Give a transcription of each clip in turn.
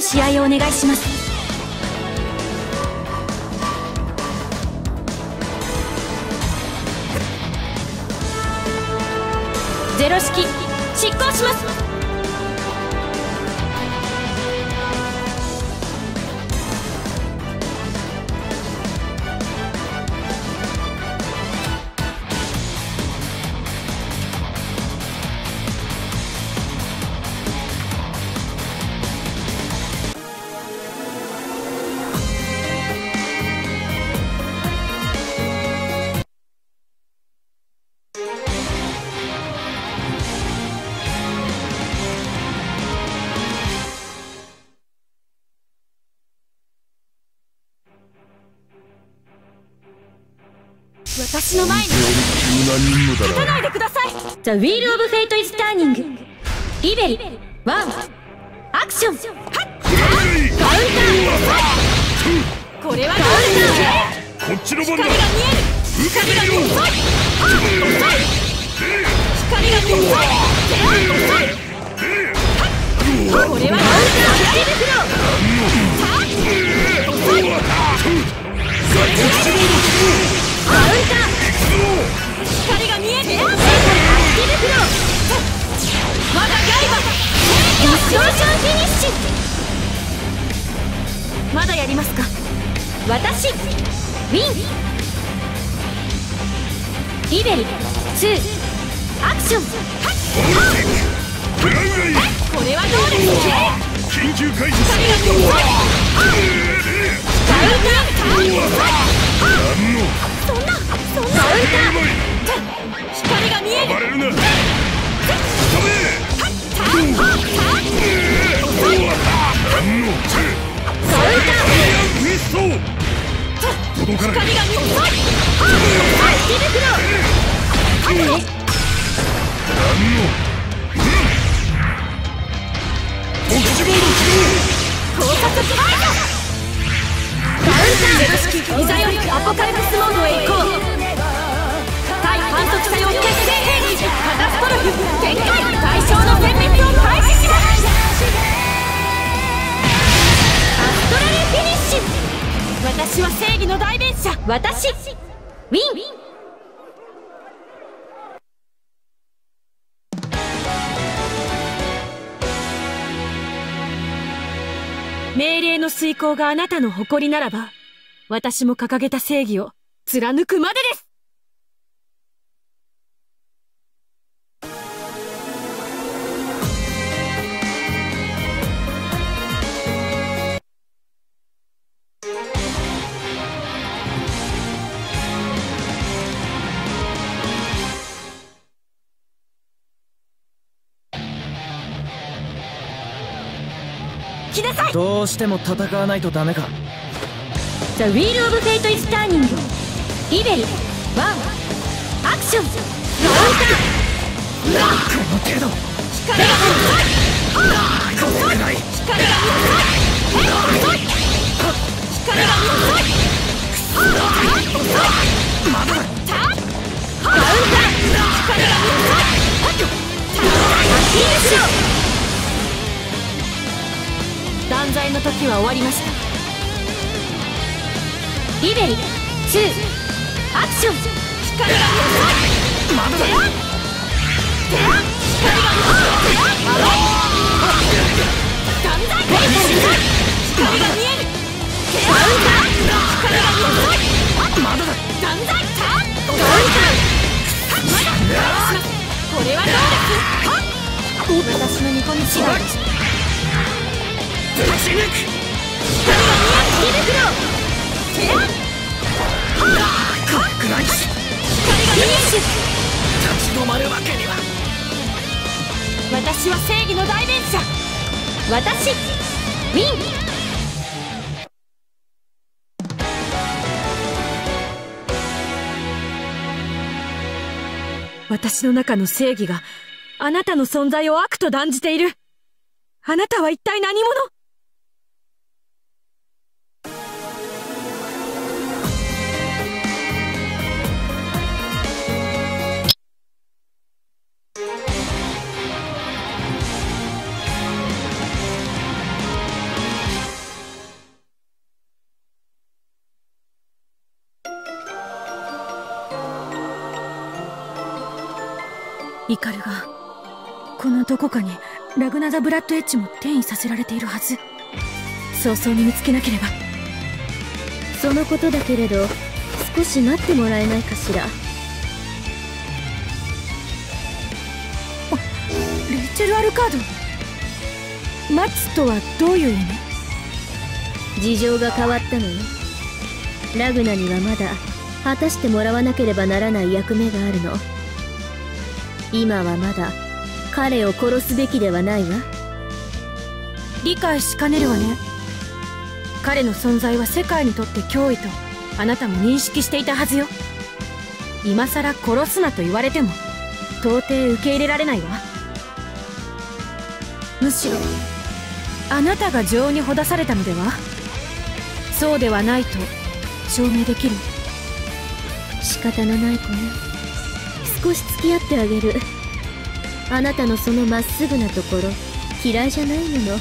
る試合をお願いします。ゼロ式執行します。私の前に。立たないでください The Wheel of Fate is turning. リベルワンアクションカウンター。これはカウンター。こっちの番だ。光が見える光が見える光が見えるこれはカウンターりますか？私？ウィン？リベル2アクション？これはどうです？緊急開始。光が来るカウンターそんなそんな光が見えるるなない。光が見えるテ私ウィン。命令の遂行があなたの誇りならば、私も掲げた正義を貫くまでです。どうしても戦わないとダメか。The Wheel of Fate is turning. リベル1アクションカウンターこの程度光が光が光がまだ。カウンター光がアピールしろ断罪の時は終わりました。リベル2アクション。光がまだだ光が断罪光が見える。カウンター光が見える。まだだ断罪カウンターまだこれはどうです私の見込み次第です立ち抜く光が見えるリベフロー立ち止まるわけには私は正義の代弁者私ウィン私の中の正義があなたの存在を悪と断じている。あなたは一体何者？どこかにラグナザ・ブラッドエッジも転移させられているはず。早々に見つけなければ。そのことだけれど少し待ってもらえないかしら？レイチェル・アルカード。待つとはどういう意味？事情が変わったのよラグナにはまだ果たしてもらわなければならない役目があるの。今はまだ彼を殺すべきではないわ。理解しかねるわね。彼の存在は世界にとって脅威とあなたも認識していたはずよ。今さら殺すなと言われても到底受け入れられないわ。むしろあなたが情にほだされたのでは？そうではないと証明できる。仕方のない子ね。少し付き合ってあげるあなたのそのまっすぐなところ嫌いじゃないもの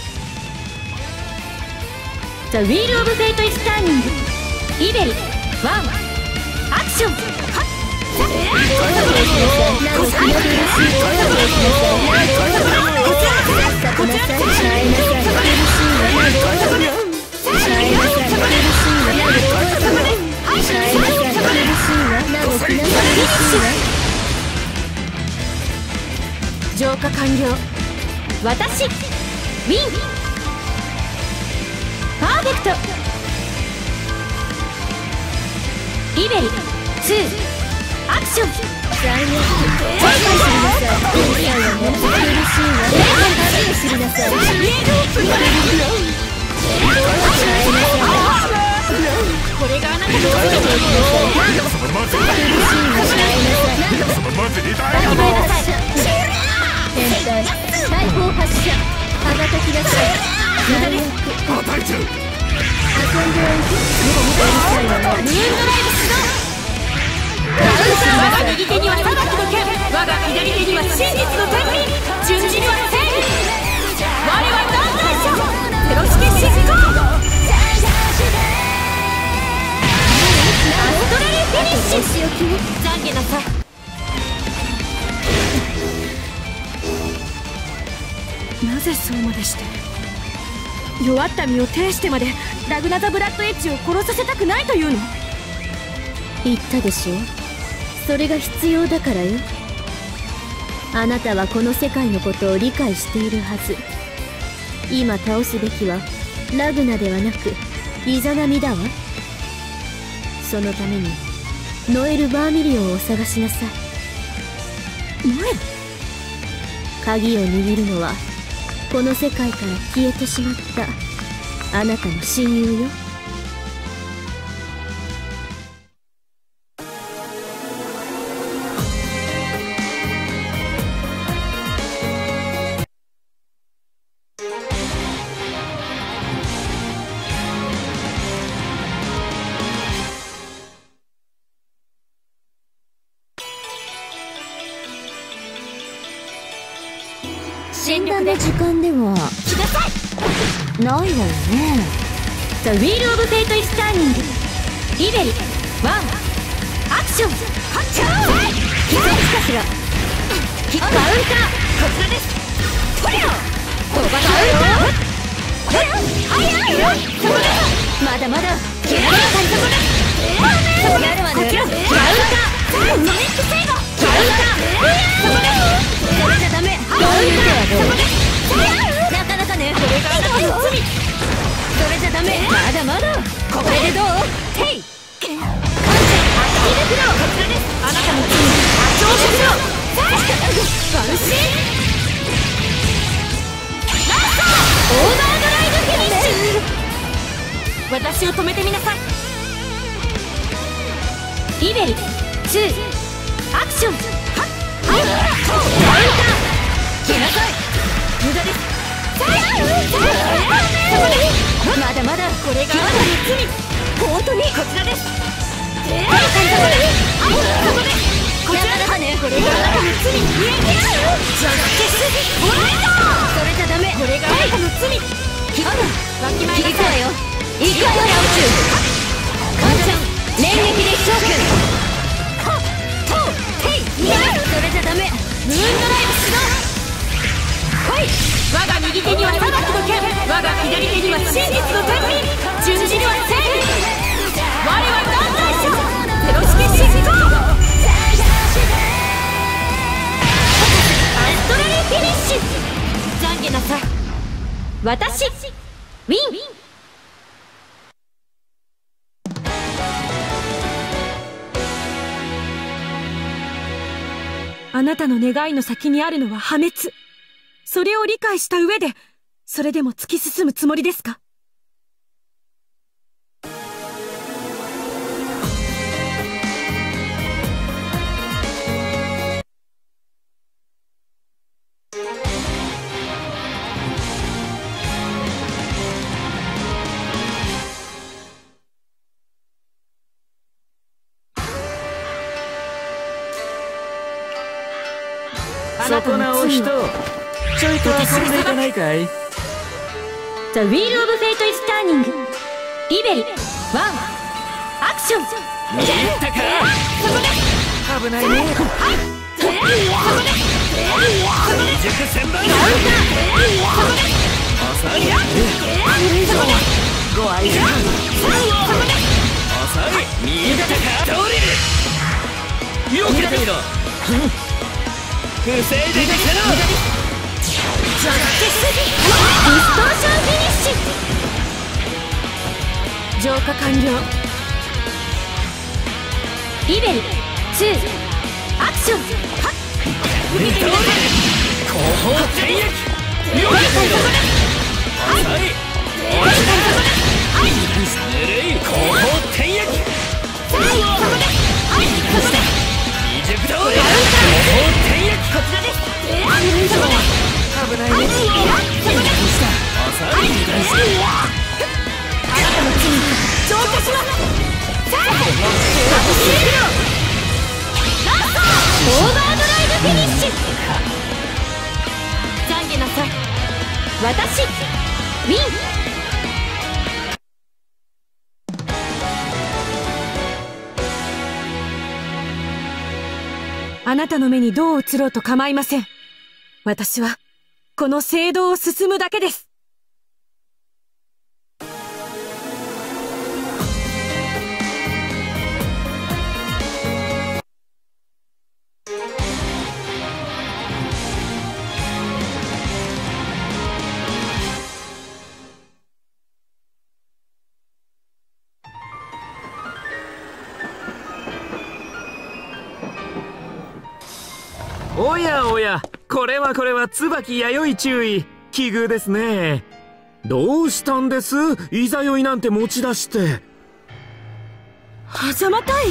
The Wheel of Fate is turning. イベリワンアクションは浄化完了。私ウィン。パーフェクト。イベリ2アクション。最悪後悔す。るなさい苦しいわね苦しいわね恥を知りなさいこれがあなたの苦しいわ耐えなさい変態大砲発射羽ばたきなさい最悪遊んではいけうるさいわねムーンドライブ始動我が右手には裁きの剣我が左手には真実の天秤十字には。正義我は断罪者ゼロ式執行アストラルフィニッシュ懺悔なさいなぜそうまでして？弱った身を挺してまでラグナザ・ブラッドエッジを殺させたくないというの？言ったでしょ？それが必要だからよ。あなたはこの世界のことを理解しているはず。今倒すべきはラグナではなくイザナミだわ。そのためにノエル・バーミリオンを探しなさい。ノエル？鍵を握るのはこの世界から消えてしまった。あなたの親友よ。づきかしらキカウンターこちらですトリオオバカウンタートリオはいはいそこですまだまだキラーさんそこですそこやるわねこちらカウンターノネックセイゴカウンターそこですこれじゃダメカウンターそこですなかなかねこれがあなたの罪それじゃダメまだまだこれでどう？テイ。完全アクティブフローこちらですあなたの罪発動しろバルシラストオーバードライブフィニッシュ私を止めてみなさいリベリ2アクションはっはいカウンター来なさい無駄ですまだまだこれがあなたの罪本当にこちらですはいそこです。あなたの罪じゃなくてもらえたそれじゃダメこれがあなたの罪あらわきまえよ行くわよ宇宙カンちゃん連撃で勝負はっとていそれじゃダメムーンドライブ始動はい我が右手には裁きの剣我が左手には真実の天秤十字には正義我は断罪者テロ式執行フィニッシュ！懺悔なさい。私ウィン！あなたの願いの先にあるのは破滅。それを理解した上で、それでも突き進むつもりですか？人ちょいと遊んでいかないかい？The Wheel of Fate is turning. リベリワンアクション見ったか？危ないね。熟戦だ浅い。ご愛情浅い見ったか？ドリルよけてみろ防いでみせろディストーション。フィニッシュ浄化完了。リベリ2アクションドリル後方天役よけてみろ浅い。ぬるい。後方天役未熟だ後方天役こちらです危ない。ね浅い。オーバードライブフィニッシュ懺悔なさい。私ウィンあなたの目にどう映ろうと構いません。私は、この聖堂を進むだけです。おやおや。これはこれは椿弥生注意。奇遇ですね。どうしたんです？いざ酔いなんて持ち出して。狭間隊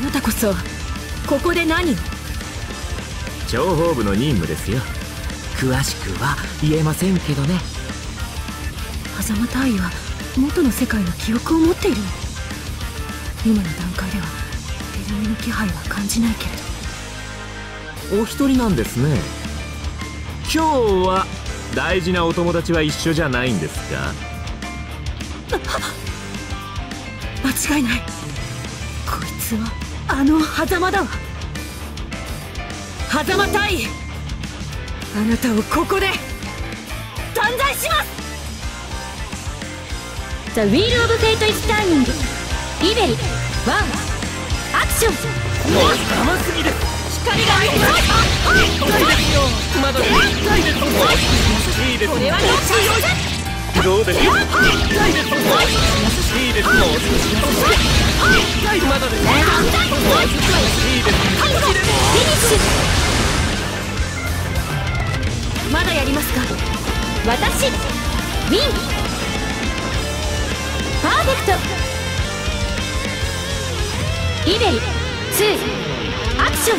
あなたこそ、ここで何？を情報部の任務ですよ。詳しくは言えませんけどね。狭間隊は、元の世界の記憶を持っているの。今の段階では、ベルメの気配は感じないけれど。お一人なんですね。今日は大事なお友達は一緒じゃないんですか？間違いない。こいつはあの狭間だわ。狭間隊。あなたをここで断罪します。The Wheel of Fate is turning. リベリワンアクションもう甘すぎです光が見えまだですいいですこれはどっちどうですいいですもう少しまだですもう少しいいですフィニッシュ。まだやりますか？私ウィンパーフェクトリベリ2アクション。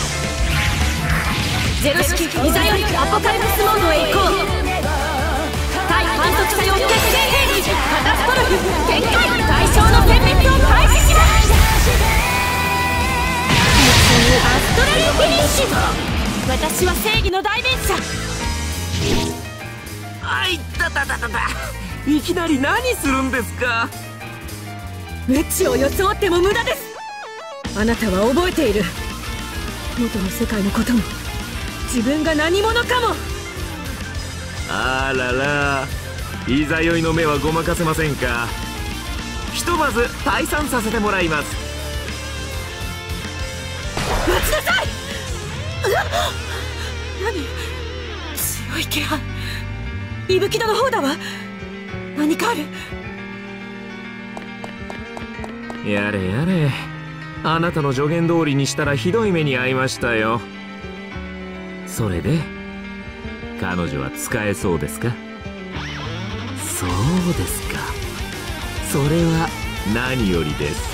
ゼロ式いざよりアポカリプスモードへ行こう対反則作用決定兵器カタストロフ展開対象の殲滅を開始しますアストラルフィニッシュ私は正義の代弁者。あいったたたたたいきなり何するんですか？無知を装っても無駄です。あなたは覚えている。元の世界のことも。自分が何者かも。あらら。いざ酔いの目はごまかせませんか。ひとまず退散させてもらいます。待ちなさい。何？強い気配。伊吹戸の方だわ。何かある。やれやれ。あなたの助言通りにしたらひどい目に遭いましたよそれで彼女は使えそうですか？そうですか。それは何よりです。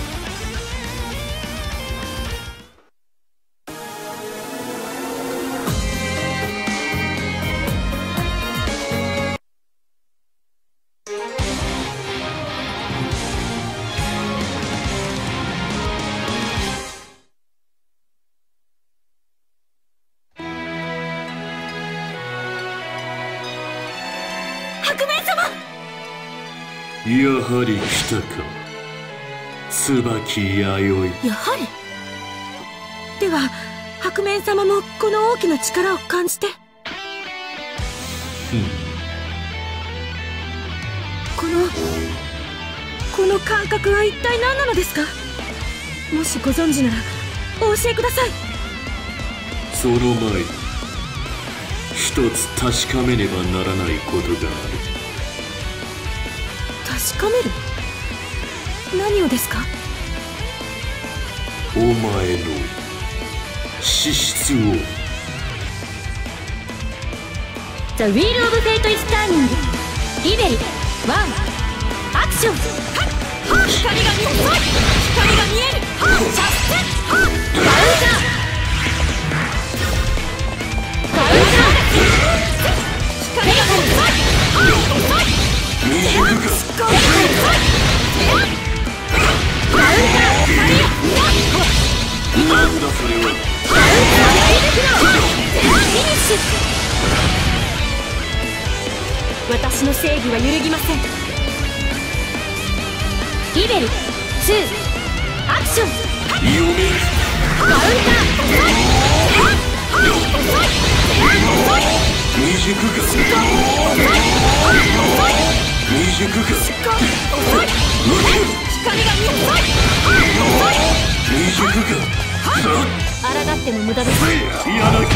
やはり来たか。椿弥生。やはり？では白面様もこの大きな力を感じて。このこの感覚は一体何なのですか？もしご存知ならお教えください。その前に一つ確かめねばならないことがある確かめる？何をですか？お前の資質を。The Wheel of Fate is turning. リベリワンアクション光が見える光が見える。射出カウンター。カウン光が未熟かなんだそれは私の正義は揺るぎません。リベリ2アクション。読める未熟か未熟か光が見える未熟か抗っ！ても無駄です嫌な愚かだ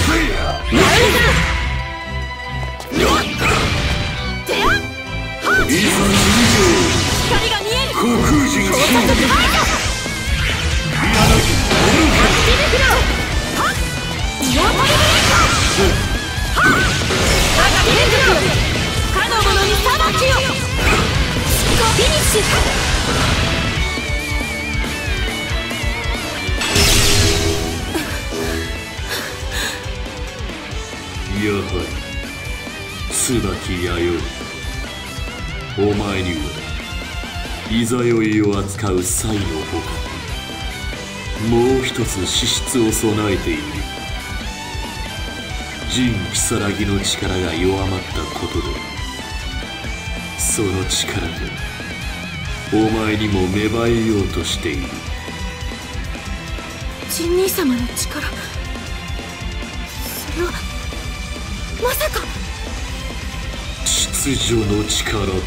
いざ光が見える尋常虚空人真理嫌なかの者に裁きをフィニッシュやはり椿弥生お前には。いざ酔いを扱う才のほかもう一つ資質を備えている。神如月の力が弱まったことで。その力でお前にも芽生えようとしている。ジン兄様の力。それはまさか。秩序の力だ。こ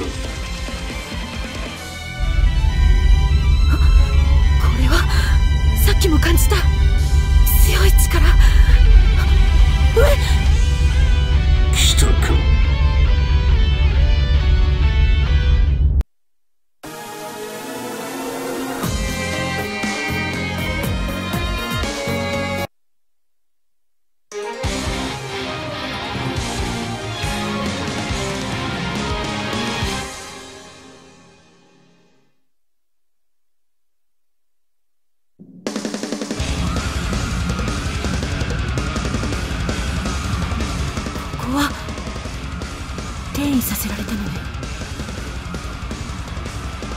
れはさっきも感じた。強い力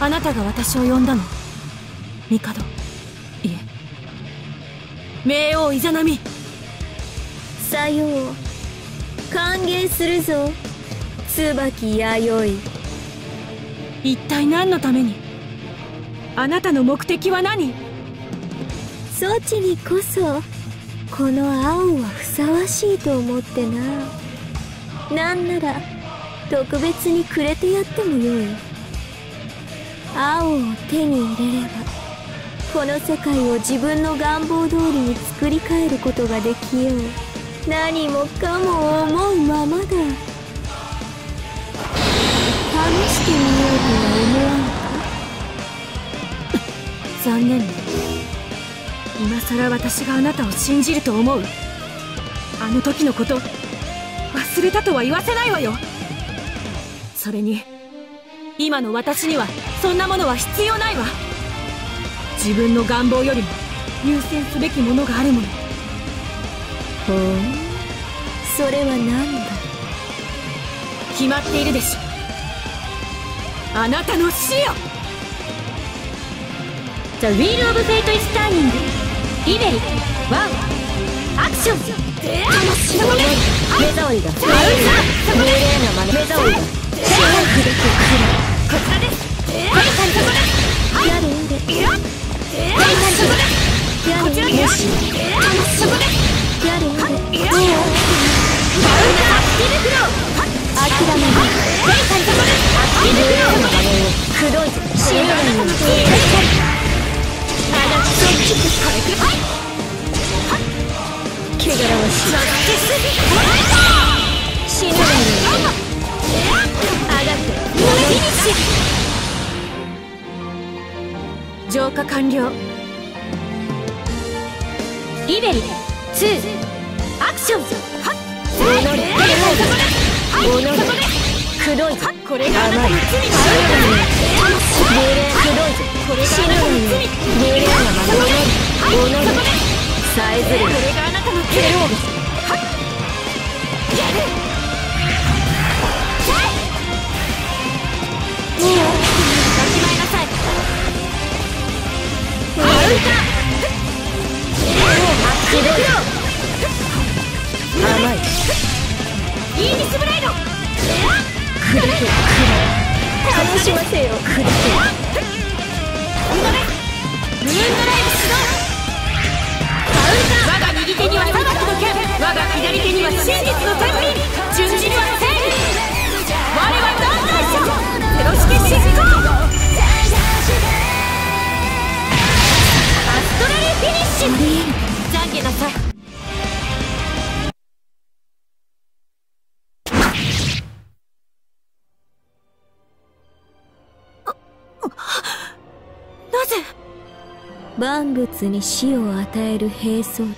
あなたが私を呼んだの。帝。いえ。冥王イザナミさよう。歓迎するぞ。椿弥生。一体何のために？あなたの目的は何？そちにこそこの青はふさわしいと思ってな。なんなら特別にくれてやってもよい青を手に入れればこの世界を自分の願望通りに作り変えることができよう何もかも思うままだ。試してみようとは思わんか？残念。ね今さら私があなたを信じると思う。あの時のこと忘れたとは言わせないわよ。それに今の私にはそんなものは必要ないわ。自分の願望よりも優先すべきものがあるもの。ほうそれは何だ？決まっているでしょ。あなたの死よ。The Wheel of Fate is turning. リベリワンアクション魂の目目障りだ支配すべきをこちらですえはいそこですやれやれいやえはいそこですやれこちらやれですえはいそこですやれやれいやバウンドアクティブフロー諦めないはいそこですアクティブフローの真似をくどいぞ死ぬがいいあなたそっちこれくらい汚らわしい死ぬがい。い。あがってフィニッシュ浄化完了。リベリ2アクション。はい己えはいそこですはい。そこでくどいぞこれがあなたの罪だ命令くどいぞこれがあなたの罪い。い命令のままはいそこ己さえずるこれがあなたの罪ケローはいやる我が右手には裁きの剣。我が左手には真実の天秤十字にはュじゃんけんなさい。なぜ？万物に死を与える兵装とて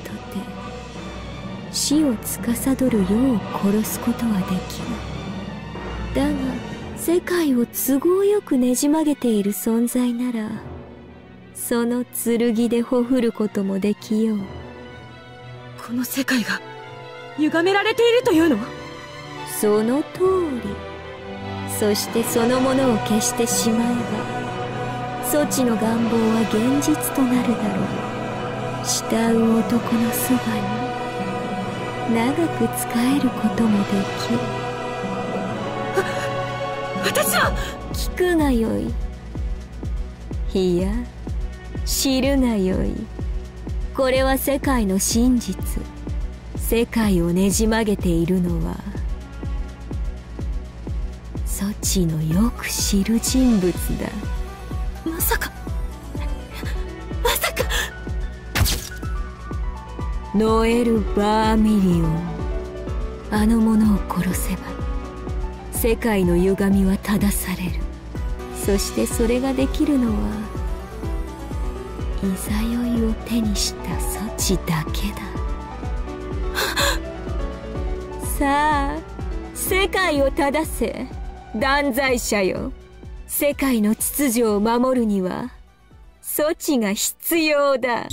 死を司る世を殺すことはできぬ。だが世界を都合よくねじ曲げている存在ならその剣でほふることもできよう。この世界が歪められているというの？その通り。そしてそのものを消してしまえばそちの願望は現実となるだろう。慕う男のそばに長く仕えることもできる。私は！聞くがよい。いや知るがよいこれは世界の真実。世界をねじ曲げているのはそちのよく知る人物だ。まさか。まさか。ノエル・バーミリオン。あの者を殺せば世界の歪みは正される。そしてそれができるのはいざよいを手にしたソチだけだ。さあ世界を正せ。断罪者よ。世界の秩序を守るには措置が必要だ。